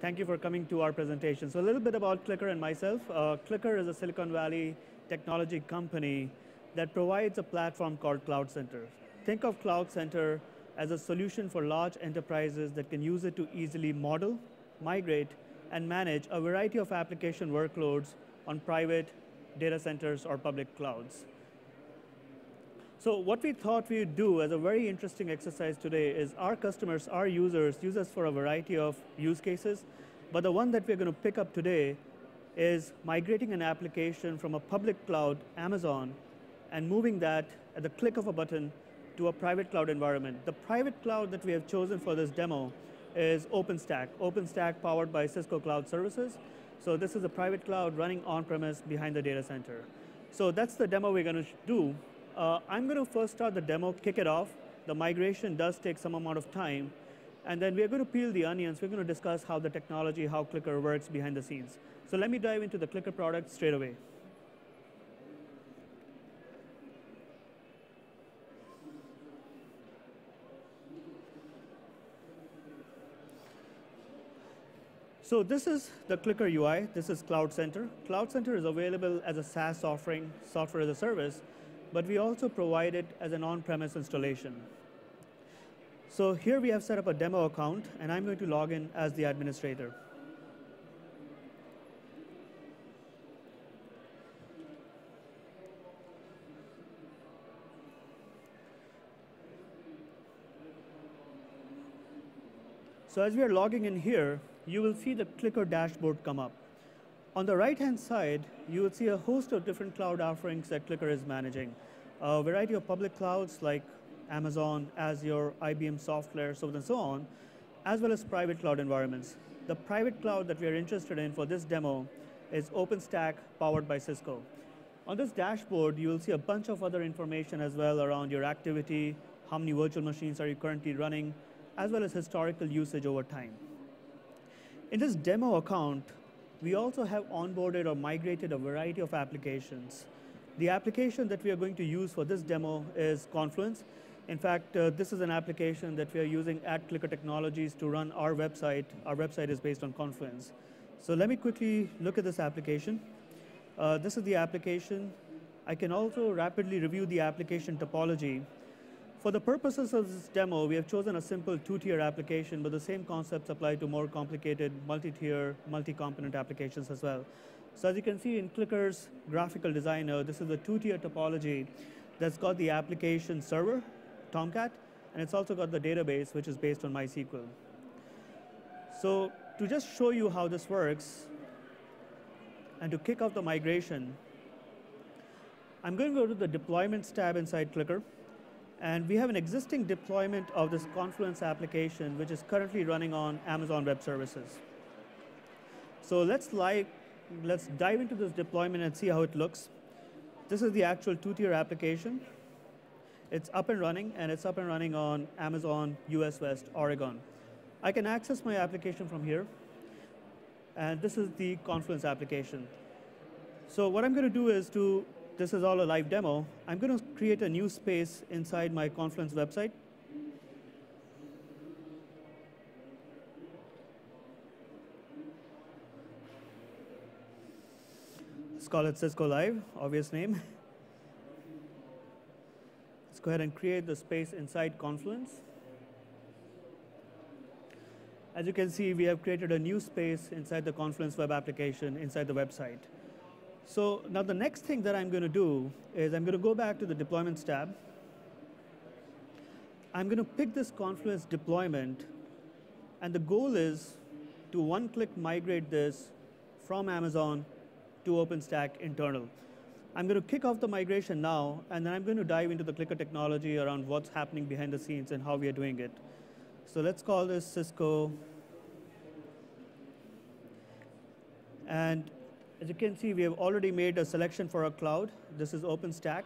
Thank you for coming to our presentation. So a little bit about CliQr and myself. Uh, CliQr is a Silicon Valley technology company that provides a platform called CloudCenter. Think of CloudCenter as a solution for large enterprises that can use it to easily model, migrate, and manage a variety of application workloads on private data centers or public clouds. So what we thought we'd do as a very interesting exercise today is our customers, our users, use us for a variety of use cases, but the one that we're going to pick up today is migrating an application from a public cloud, Amazon, and moving that at the click of a button to a private cloud environment. The private cloud that we have chosen for this demo is OpenStack. OpenStack powered by Cisco Cloud Services. So this is a private cloud running on-premise behind the data center. So that's the demo we're going to do. Uh, I'm going to first start the demo, kick it off. The migration does take some amount of time. And then we're going to peel the onions. We're going to discuss how the technology, how CliQr works behind the scenes. So let me dive into the CliQr product straight away. So this is the CliQr UI. This is CloudCenter. Cloud Center is available as a SaaS offering, software as a service, but we also provide it as an on-premise installation. So here we have set up a demo account, and I'm going to log in as the administrator. So as we are logging in here, you will see the CliQr dashboard come up. On the right-hand side, you will see a host of different cloud offerings that CliQr is managing. A variety of public clouds like Amazon, Azure, IBM SoftLayer, so on and so on, as well as private cloud environments. The private cloud that we are interested in for this demo is OpenStack powered by Cisco. On this dashboard, you will see a bunch of other information as well around your activity, how many virtual machines are you currently running, as well as historical usage over time. In this demo account, we also have onboarded or migrated a variety of applications. The application that we are going to use for this demo is Confluence. In fact, uh, this is an application that we are using at CliQr Technologies to run our website. Our website is based on Confluence. So let me quickly look at this application. Uh, this is the application. I can also rapidly review the application topology for the purposes of this demo, we have chosen a simple two-tier application, but the same concepts apply to more complicated multi-tier, multi-component applications as well. So as you can see in CliQr's graphical designer, this is a two-tier topology that's got the application server, Tomcat, and it's also got the database, which is based on MySQL. So to just show you how this works, and to kick off the migration, I'm going to go to the Deployments tab inside CliQr. And we have an existing deployment of this Confluence application, which is currently running on Amazon Web Services. So let's, like, let's dive into this deployment and see how it looks. This is the actual two-tier application. It's up and running, and it's up and running on Amazon US West, Oregon. I can access my application from here. And this is the Confluence application. So what I'm going to do is to this is all a live demo, I'm going to create a new space inside my Confluence website. Let's call it Cisco Live, obvious name. Let's go ahead and create the space inside Confluence. As you can see, we have created a new space inside the Confluence web application inside the website. So now the next thing that I'm going to do is I'm going to go back to the deployments tab. I'm going to pick this Confluence deployment, and the goal is to one-click migrate this from Amazon to OpenStack internal. I'm going to kick off the migration now, and then I'm going to dive into the CliQr technology around what's happening behind the scenes and how we are doing it. So let's call this Cisco. And as you can see, we have already made a selection for our cloud. This is OpenStack.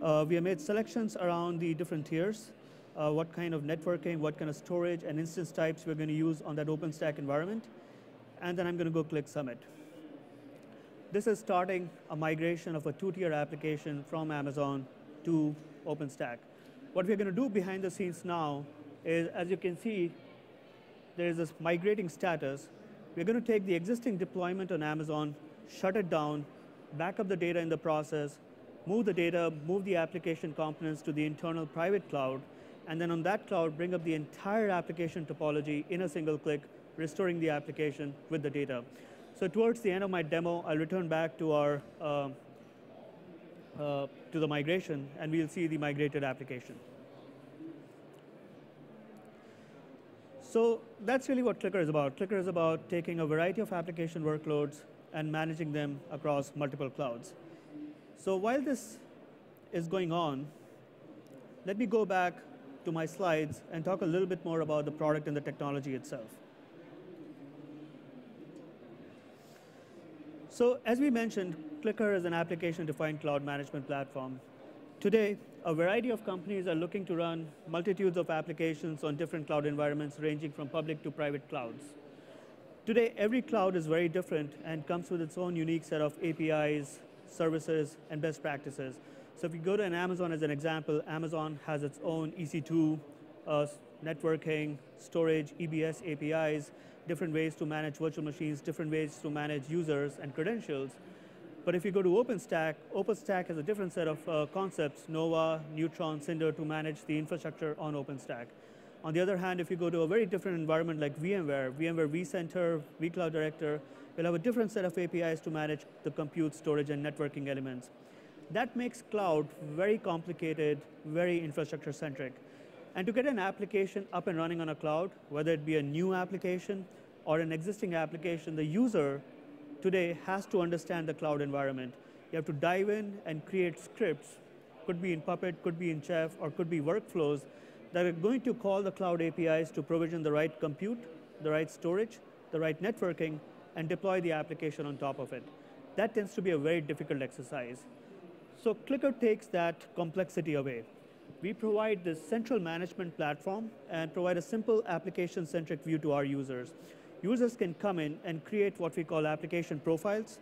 Uh, we have made selections around the different tiers, uh, what kind of networking, what kind of storage, and instance types we're going to use on that OpenStack environment. And then I'm going to go click Submit. This is starting a migration of a two-tier application from Amazon to OpenStack. What we're going to do behind the scenes now is, as you can see, there is this migrating status we're going to take the existing deployment on Amazon, shut it down, back up the data in the process, move the data, move the application components to the internal private cloud, and then on that cloud, bring up the entire application topology in a single click, restoring the application with the data. So towards the end of my demo, I'll return back to our uh, uh, to the migration, and we'll see the migrated application. So that's really what CliQr is about. CliQr is about taking a variety of application workloads and managing them across multiple clouds. So while this is going on, let me go back to my slides and talk a little bit more about the product and the technology itself. So as we mentioned, CliQr is an application-defined cloud management platform. Today, a variety of companies are looking to run multitudes of applications on different cloud environments ranging from public to private clouds. Today, every cloud is very different and comes with its own unique set of APIs, services, and best practices. So if you go to an Amazon as an example, Amazon has its own EC2, uh, networking, storage, EBS APIs, different ways to manage virtual machines, different ways to manage users and credentials. But if you go to OpenStack, OpenStack has a different set of uh, concepts, Nova, Neutron, Cinder, to manage the infrastructure on OpenStack. On the other hand, if you go to a very different environment like VMware, VMware vCenter, vCloud Director, will have a different set of APIs to manage the compute, storage, and networking elements. That makes cloud very complicated, very infrastructure-centric. And to get an application up and running on a cloud, whether it be a new application or an existing application, the user today has to understand the cloud environment. You have to dive in and create scripts, could be in Puppet, could be in Chef, or could be workflows that are going to call the cloud APIs to provision the right compute, the right storage, the right networking, and deploy the application on top of it. That tends to be a very difficult exercise. So CliQr takes that complexity away. We provide this central management platform and provide a simple application-centric view to our users users can come in and create what we call application profiles.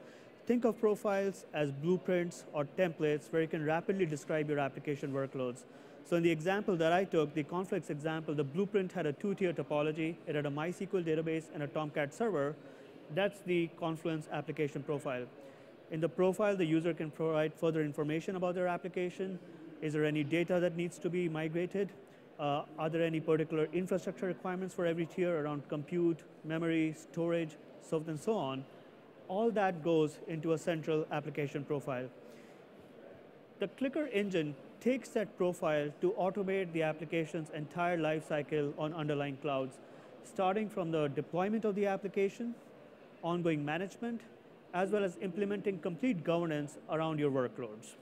Think of profiles as blueprints or templates where you can rapidly describe your application workloads. So in the example that I took, the Confluence example, the blueprint had a two-tier topology. It had a MySQL database and a Tomcat server. That's the Confluence application profile. In the profile, the user can provide further information about their application. Is there any data that needs to be migrated? Uh, are there any particular infrastructure requirements for every tier around compute, memory, storage, so and so on? All that goes into a central application profile. The CliQr engine takes that profile to automate the application's entire lifecycle on underlying clouds, starting from the deployment of the application, ongoing management, as well as implementing complete governance around your workloads.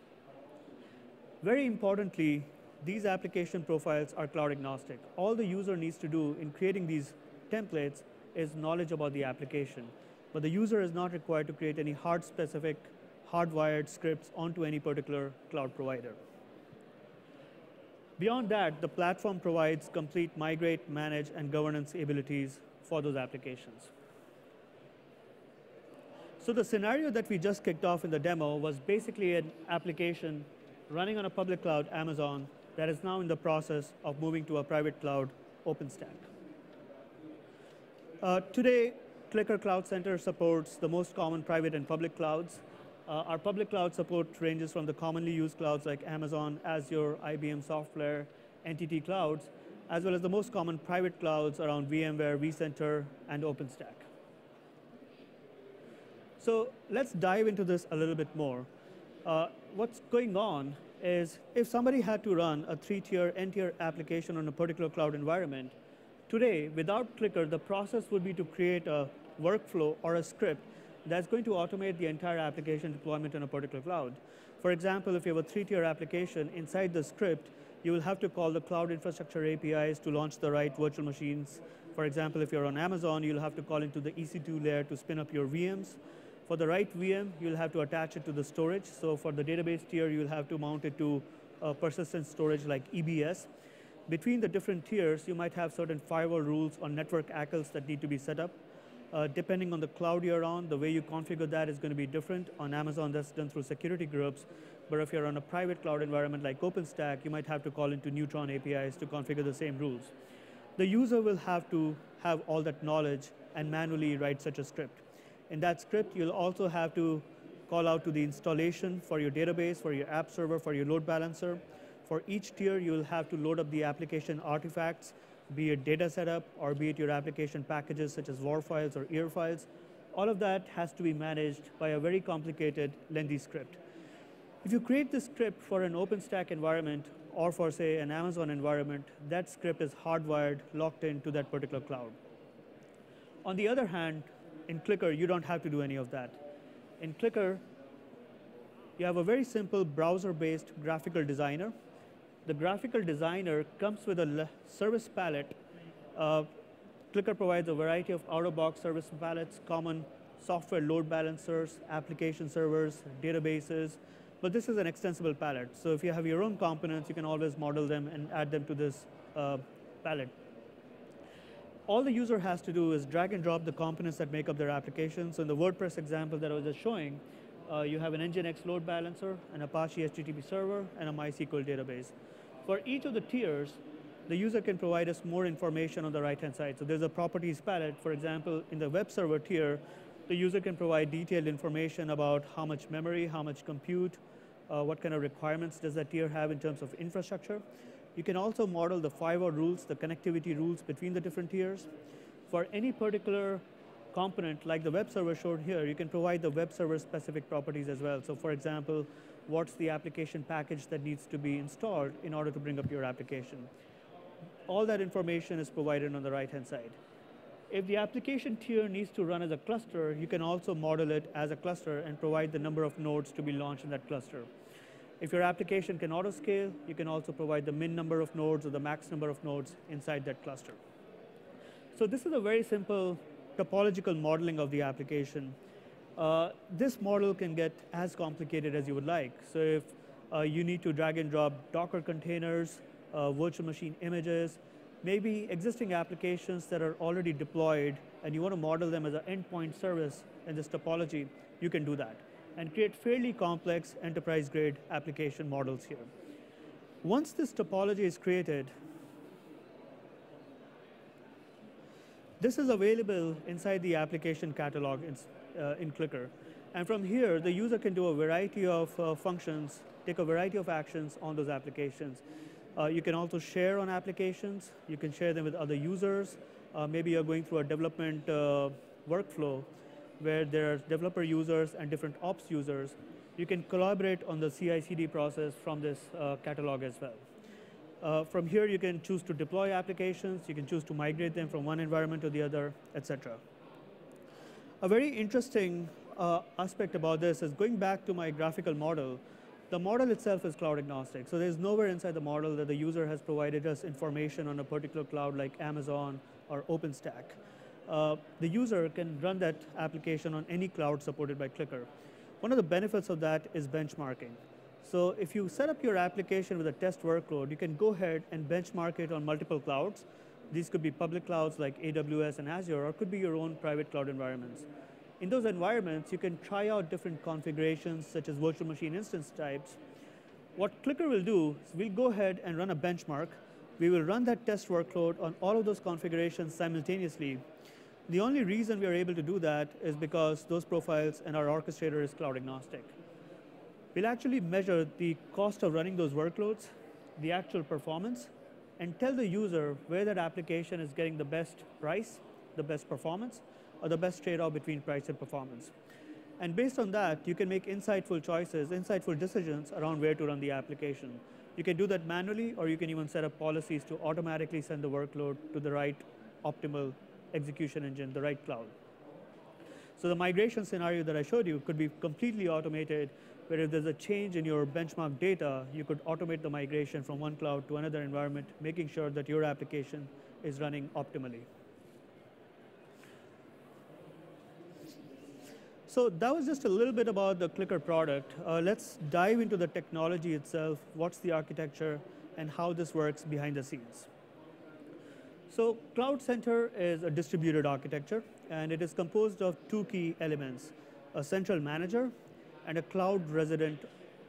Very importantly, these application profiles are cloud agnostic. All the user needs to do in creating these templates is knowledge about the application. But the user is not required to create any hard specific, hardwired scripts onto any particular cloud provider. Beyond that, the platform provides complete migrate, manage, and governance abilities for those applications. So the scenario that we just kicked off in the demo was basically an application running on a public cloud, Amazon, that is now in the process of moving to a private cloud, OpenStack. Uh, today, CliQr Cloud Center supports the most common private and public clouds. Uh, our public cloud support ranges from the commonly used clouds like Amazon, Azure, IBM SoftLayer, NTT Clouds, as well as the most common private clouds around VMware, vCenter, and OpenStack. So let's dive into this a little bit more. Uh, what's going on is if somebody had to run a three-tier, n-tier application on a particular cloud environment, today, without CliQr, the process would be to create a workflow or a script that's going to automate the entire application deployment in a particular cloud. For example, if you have a three-tier application, inside the script, you will have to call the cloud infrastructure APIs to launch the right virtual machines. For example, if you're on Amazon, you'll have to call into the EC2 layer to spin up your VMs. For the right VM, you'll have to attach it to the storage. So for the database tier, you'll have to mount it to a persistent storage like EBS. Between the different tiers, you might have certain firewall rules or network ACLs that need to be set up. Uh, depending on the cloud you're on, the way you configure that is going to be different. On Amazon, that's done through security groups. But if you're on a private cloud environment like OpenStack, you might have to call into Neutron APIs to configure the same rules. The user will have to have all that knowledge and manually write such a script. In that script, you'll also have to call out to the installation for your database, for your app server, for your load balancer. For each tier, you'll have to load up the application artifacts, be it data setup or be it your application packages such as WAR files or EAR files. All of that has to be managed by a very complicated, lengthy script. If you create this script for an OpenStack environment or for, say, an Amazon environment, that script is hardwired, locked into that particular cloud. On the other hand, in CliQr, you don't have to do any of that. In CliQr, you have a very simple browser-based graphical designer. The graphical designer comes with a service palette. Uh, CliQr provides a variety of out-of-box service palettes, common software load balancers, application servers, databases, but this is an extensible palette. So if you have your own components, you can always model them and add them to this uh, palette. All the user has to do is drag and drop the components that make up their application. So in the WordPress example that I was just showing, uh, you have an Nginx load balancer, an Apache HTTP server, and a MySQL database. For each of the tiers, the user can provide us more information on the right-hand side. So there's a properties palette. For example, in the web server tier, the user can provide detailed information about how much memory, how much compute, uh, what kind of requirements does that tier have in terms of infrastructure. You can also model the firewall rules, the connectivity rules between the different tiers. For any particular component, like the web server shown here, you can provide the web server specific properties as well. So for example, what's the application package that needs to be installed in order to bring up your application. All that information is provided on the right-hand side. If the application tier needs to run as a cluster, you can also model it as a cluster and provide the number of nodes to be launched in that cluster. If your application can auto-scale, you can also provide the min number of nodes or the max number of nodes inside that cluster. So this is a very simple topological modeling of the application. Uh, this model can get as complicated as you would like. So if uh, you need to drag and drop Docker containers, uh, virtual machine images, maybe existing applications that are already deployed and you want to model them as an endpoint service in this topology, you can do that and create fairly complex enterprise-grade application models here. Once this topology is created, this is available inside the application catalog in, uh, in CliQr. And from here, the user can do a variety of uh, functions, take a variety of actions on those applications. Uh, you can also share on applications. You can share them with other users. Uh, maybe you're going through a development uh, workflow where there are developer users and different ops users. You can collaborate on the CI/CD process from this uh, catalog as well. Uh, from here, you can choose to deploy applications. You can choose to migrate them from one environment to the other, etc. A very interesting uh, aspect about this is going back to my graphical model, the model itself is cloud agnostic. So there's nowhere inside the model that the user has provided us information on a particular cloud like Amazon or OpenStack. Uh, the user can run that application on any cloud supported by CliQr. One of the benefits of that is benchmarking. So if you set up your application with a test workload, you can go ahead and benchmark it on multiple clouds. These could be public clouds like AWS and Azure, or could be your own private cloud environments. In those environments, you can try out different configurations, such as virtual machine instance types. What CliQr will do is we'll go ahead and run a benchmark. We will run that test workload on all of those configurations simultaneously. The only reason we are able to do that is because those profiles and our orchestrator is cloud agnostic. We'll actually measure the cost of running those workloads, the actual performance, and tell the user where that application is getting the best price, the best performance, or the best trade-off between price and performance. And based on that, you can make insightful choices, insightful decisions around where to run the application. You can do that manually, or you can even set up policies to automatically send the workload to the right optimal execution engine, the right cloud. So the migration scenario that I showed you could be completely automated, where if there's a change in your benchmark data, you could automate the migration from one cloud to another environment, making sure that your application is running optimally. So that was just a little bit about the CliQr product. Uh, let's dive into the technology itself, what's the architecture, and how this works behind the scenes. So CloudCenter is a distributed architecture, and it is composed of two key elements, a central manager and a cloud resident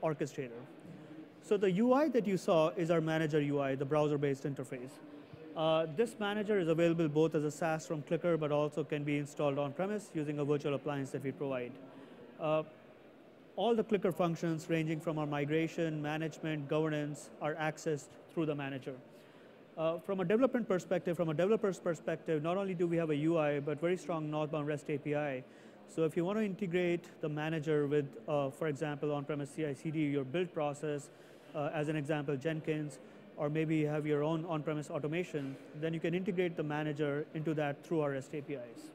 orchestrator. So the UI that you saw is our manager UI, the browser-based interface. Uh, this manager is available both as a SaaS from CliQr, but also can be installed on-premise using a virtual appliance that we provide. Uh, all the CliQr functions ranging from our migration, management, governance are accessed through the manager. Uh, from a development perspective, from a developer's perspective, not only do we have a UI, but very strong northbound REST API. So if you want to integrate the manager with, uh, for example, on-premise CI/CD, your build process, uh, as an example, Jenkins, or maybe you have your own on-premise automation, then you can integrate the manager into that through our REST APIs.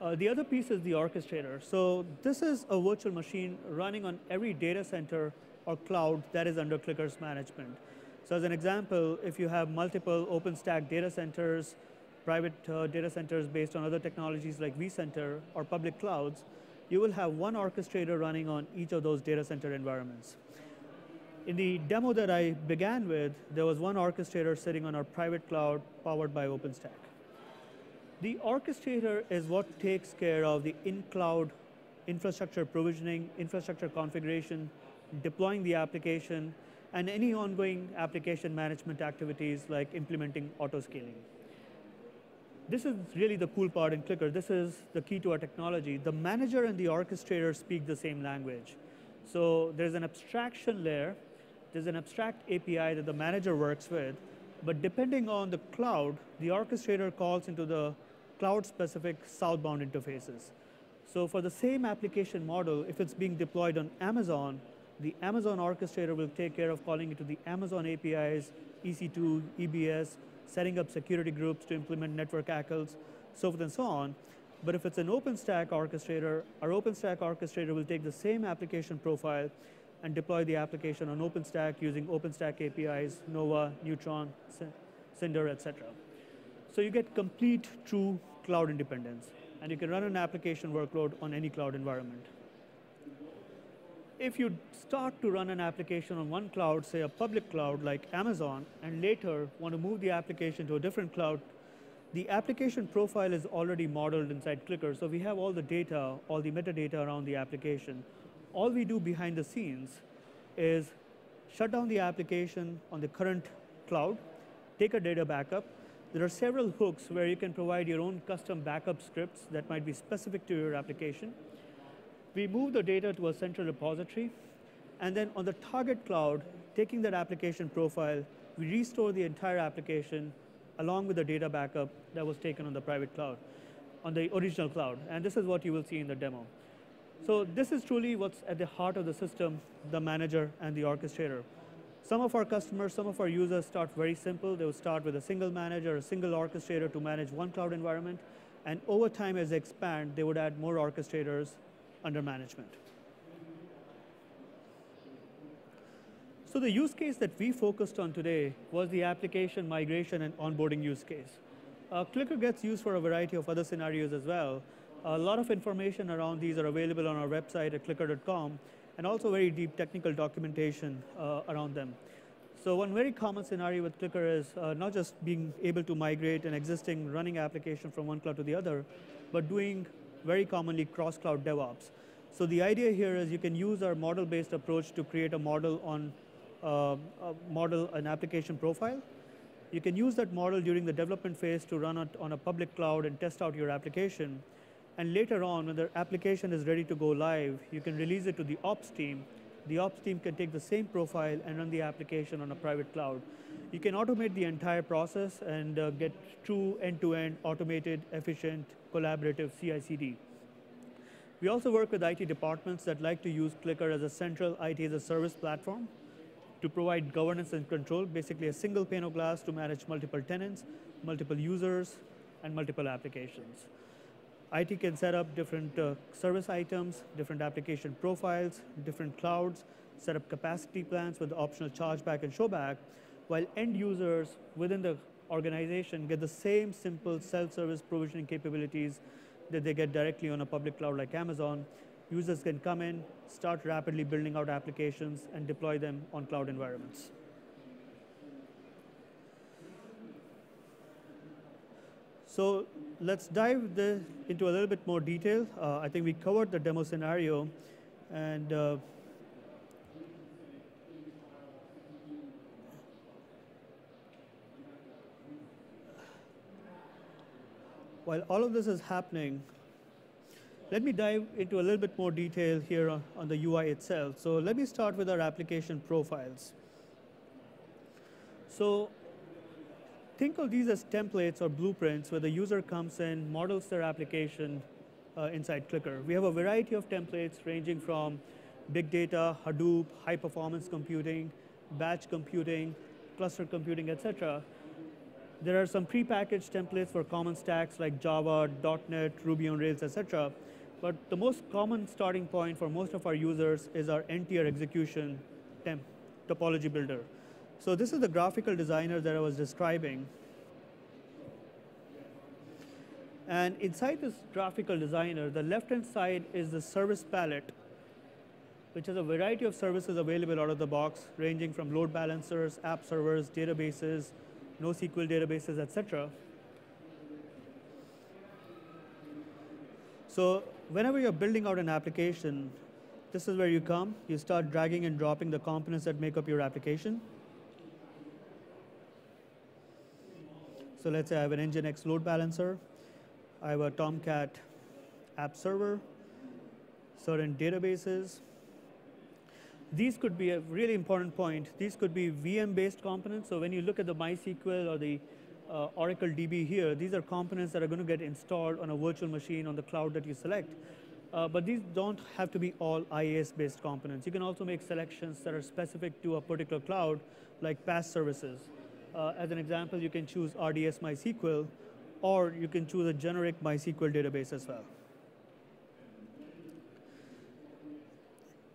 Uh, the other piece is the orchestrator. So this is a virtual machine running on every data center or cloud that is under CliQr's management. So as an example, if you have multiple OpenStack data centers, private uh, data centers based on other technologies like vCenter or public clouds, you will have one orchestrator running on each of those data center environments. In the demo that I began with, there was one orchestrator sitting on our private cloud powered by OpenStack. The orchestrator is what takes care of the in-cloud infrastructure provisioning, infrastructure configuration, deploying the application, and any ongoing application management activities like implementing auto-scaling. This is really the cool part in CliQr. This is the key to our technology. The manager and the orchestrator speak the same language. So there's an abstraction layer. There's an abstract API that the manager works with. But depending on the cloud, the orchestrator calls into the cloud-specific southbound interfaces. So for the same application model, if it's being deployed on Amazon, the Amazon orchestrator will take care of calling into the Amazon APIs, EC2, EBS, setting up security groups to implement network ACLs, so forth and so on. But if it's an OpenStack orchestrator, our OpenStack orchestrator will take the same application profile and deploy the application on OpenStack using OpenStack APIs, Nova, Neutron, Cinder, et cetera. So you get complete, true cloud independence, and you can run an application workload on any cloud environment. If you start to run an application on one cloud, say a public cloud like Amazon, and later want to move the application to a different cloud, the application profile is already modeled inside CliQr, so we have all the data, all the metadata around the application. All we do behind the scenes is shut down the application on the current cloud, take a data backup, there are several hooks where you can provide your own custom backup scripts that might be specific to your application. We move the data to a central repository, and then on the target cloud, taking that application profile, we restore the entire application along with the data backup that was taken on the private cloud, on the original cloud. And this is what you will see in the demo. So this is truly what's at the heart of the system, the manager and the orchestrator. Some of our customers, some of our users start very simple. They will start with a single manager, a single orchestrator to manage one cloud environment. And over time, as they expand, they would add more orchestrators under management. So the use case that we focused on today was the application migration and onboarding use case. Uh, CliQr gets used for a variety of other scenarios as well. A lot of information around these are available on our website at cliqr.com and also very deep technical documentation uh, around them. So one very common scenario with CliQr is uh, not just being able to migrate an existing running application from one cloud to the other, but doing very commonly cross-cloud DevOps. So the idea here is you can use our model-based approach to create a model on uh, a model an application profile. You can use that model during the development phase to run it on a public cloud and test out your application. And later on, when the application is ready to go live, you can release it to the ops team. The ops team can take the same profile and run the application on a private cloud. You can automate the entire process and uh, get true end-to-end -end, automated, efficient, collaborative CI/CD. We also work with IT departments that like to use CliQr as a central IT as a service platform to provide governance and control, basically a single pane of glass to manage multiple tenants, multiple users, and multiple applications. IT can set up different uh, service items, different application profiles, different clouds, set up capacity plans with optional chargeback and showback, while end users within the organization get the same simple self-service provisioning capabilities that they get directly on a public cloud like Amazon. Users can come in, start rapidly building out applications, and deploy them on cloud environments. So let's dive the, into a little bit more detail. Uh, I think we covered the demo scenario and uh, while all of this is happening, let me dive into a little bit more detail here on, on the UI itself. So let me start with our application profiles. So think of these as templates or blueprints where the user comes in, models their application uh, inside CliQr. We have a variety of templates ranging from big data, Hadoop, high performance computing, batch computing, cluster computing, etc. There are some prepackaged templates for common stacks like Java, .NET, Ruby on Rails, etc. But the most common starting point for most of our users is our n-tier execution temp topology builder. So this is the graphical designer that I was describing. And inside this graphical designer, the left-hand side is the service palette, which has a variety of services available out of the box, ranging from load balancers, app servers, databases, NoSQL databases, etc. So whenever you're building out an application, this is where you come. You start dragging and dropping the components that make up your application. So let's say I have an Nginx load balancer. I have a Tomcat app server, certain databases. These could be a really important point. These could be VM-based components. So when you look at the MySQL or the uh, Oracle DB here, these are components that are going to get installed on a virtual machine on the cloud that you select. Uh, but these don't have to be all IaaS-based components. You can also make selections that are specific to a particular cloud, like PaaS services. Uh, as an example, you can choose RDS MySQL, or you can choose a generic MySQL database as well.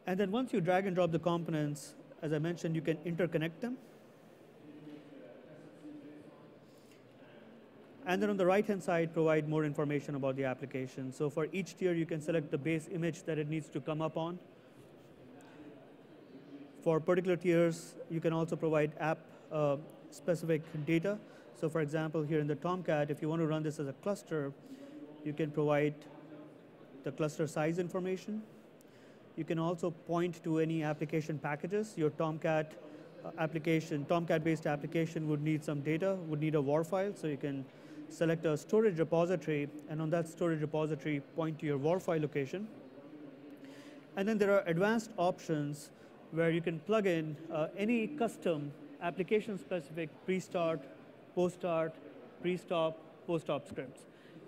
And then once you drag and drop the components, as I mentioned, you can interconnect them. And then on the right-hand side, provide more information about the application. So for each tier, you can select the base image that it needs to come up on. For particular tiers, you can also provide app-specific uh, data. So for example, here in the Tomcat, if you want to run this as a cluster, you can provide the cluster size information. You can also point to any application packages. Your Tomcat uh, application, Tomcat-based application would need some data, would need a WAR file, so you can select a storage repository, and on that storage repository, point to your WAR file location. And then there are advanced options where you can plug in uh, any custom application-specific pre-start, post-start, pre-stop, post-op scripts.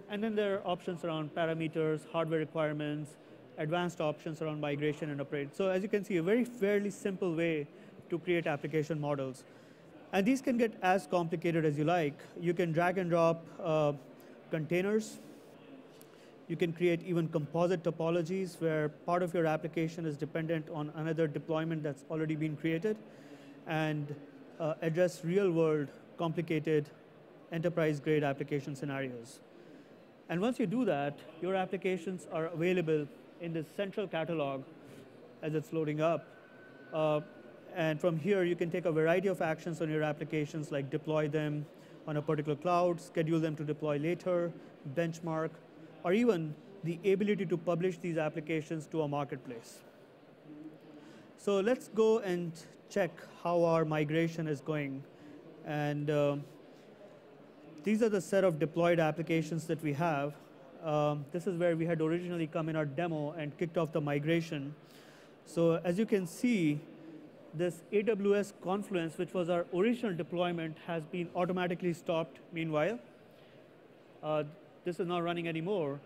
And then there are options around parameters, hardware requirements, advanced options around migration and upgrade. So as you can see, a very fairly simple way to create application models. And these can get as complicated as you like. You can drag and drop uh, containers. You can create even composite topologies where part of your application is dependent on another deployment that's already been created and uh, address real world complicated enterprise grade application scenarios. And once you do that, your applications are available in this central catalog as it's loading up. Uh, and from here, you can take a variety of actions on your applications, like deploy them on a particular cloud, schedule them to deploy later, benchmark, or even the ability to publish these applications to a marketplace. So let's go and check how our migration is going. And uh, these are the set of deployed applications that we have. Um, this is where we had originally come in our demo and kicked off the migration. So as you can see, this AWS Confluence, which was our original deployment, has been automatically stopped meanwhile. Uh, this is not running anymore.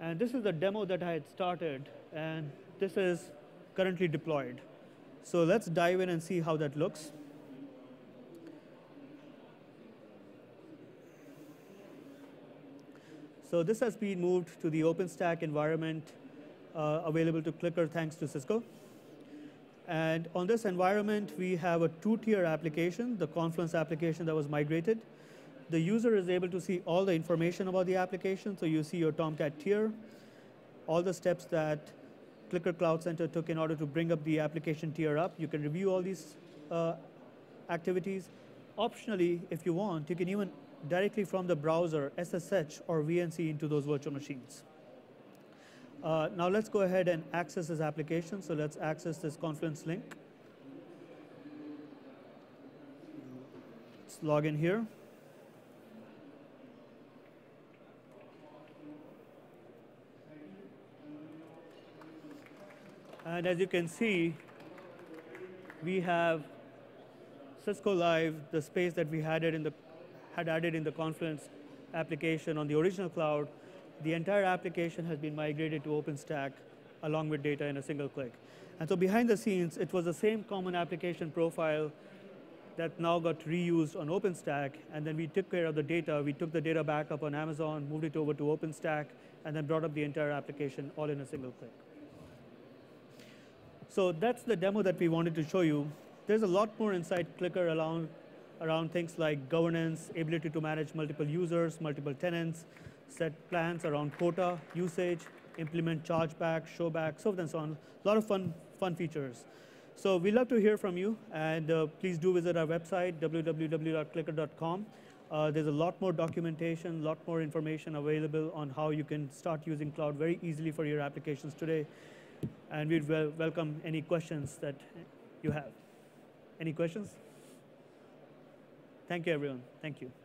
And this is the demo that I had started, and this is currently deployed. So let's dive in and see how that looks. So this has been moved to the OpenStack environment uh, available to CliQr thanks to Cisco. And on this environment, we have a two-tier application, the Confluence application that was migrated. The user is able to see all the information about the application. So you see your Tomcat tier, all the steps that CliQr Cloud Center took in order to bring up the application tier up. You can review all these uh, activities. Optionally, if you want, you can even directly from the browser SSH or VNC into those virtual machines. Uh, now let's go ahead and access this application. So let's access this Confluence link. Let's log in here. And as you can see, we have Cisco Live, the space that we had, in the, had added in the Confluence application on the original cloud. The entire application has been migrated to OpenStack along with data in a single click. And so behind the scenes, it was the same common application profile that now got reused on OpenStack, and then we took care of the data. We took the data back up on Amazon, moved it over to OpenStack, and then brought up the entire application all in a single click. So that's the demo that we wanted to show you. There's a lot more inside CliQr around, around things like governance, ability to manage multiple users, multiple tenants, set plans around quota, usage, implement chargeback, showback, so forth and so on. A lot of fun, fun features. So we'd love to hear from you, and uh, please do visit our website, www.cliqr.com. Uh, there's a lot more documentation, a lot more information available on how you can start using cloud very easily for your applications today. And we'd wel welcome any questions that you have. Any questions? Thank you, everyone. Thank you.